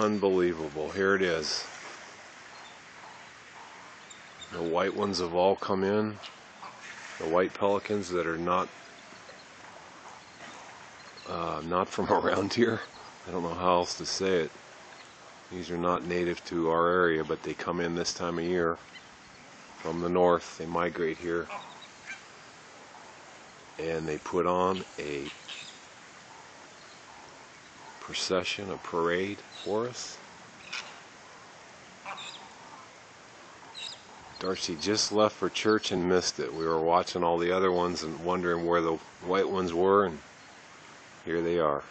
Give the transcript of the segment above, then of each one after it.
Unbelievable. Here it is. The white ones have all come in. The white pelicans that are not uh, not from around here. I don't know how else to say it. These are not native to our area, but they come in this time of year from the north. They migrate here and they put on a procession, a parade for us. Darcy just left for church and missed it. We were watching all the other ones and wondering where the white ones were, and here they are.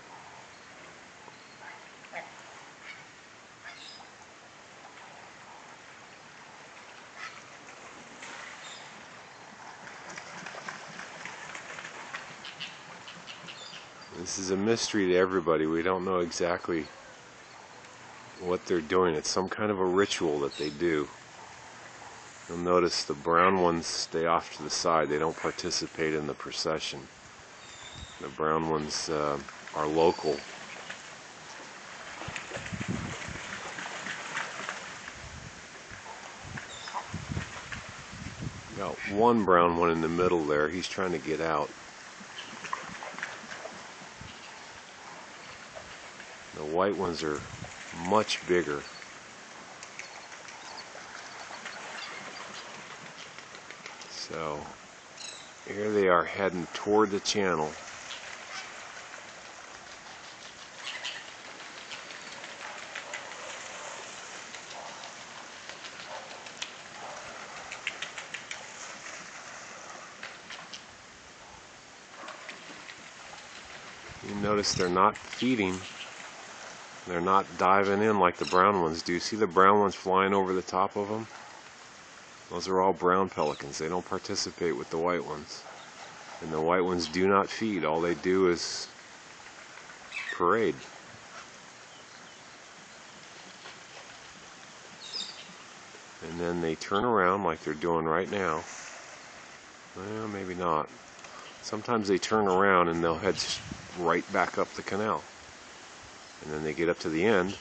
This is a mystery to everybody. We don't know exactly what they're doing. It's some kind of a ritual that they do. You'll notice the brown ones stay off to the side. They don't participate in the procession. The brown ones uh, are local. Got one brown one in the middle there. He's trying to get out. The white ones are much bigger. So here they are heading toward the channel. You notice they're not feeding they're not diving in like the brown ones do. See the brown ones flying over the top of them? Those are all brown pelicans. They don't participate with the white ones. And the white ones do not feed. All they do is parade. And then they turn around like they're doing right now. Well, maybe not. Sometimes they turn around and they'll head right back up the canal. And then they get up to the end,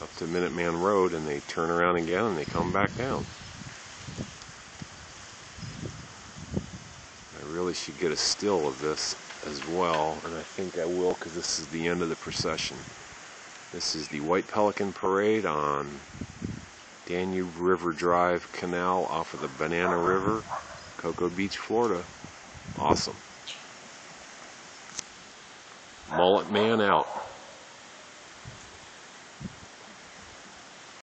up to Minuteman Road, and they turn around again and they come back down. I really should get a still of this as well, and I think I will because this is the end of the procession. This is the White Pelican Parade on Danube River Drive Canal off of the Banana River, Cocoa Beach, Florida. Awesome. Mullet Man out.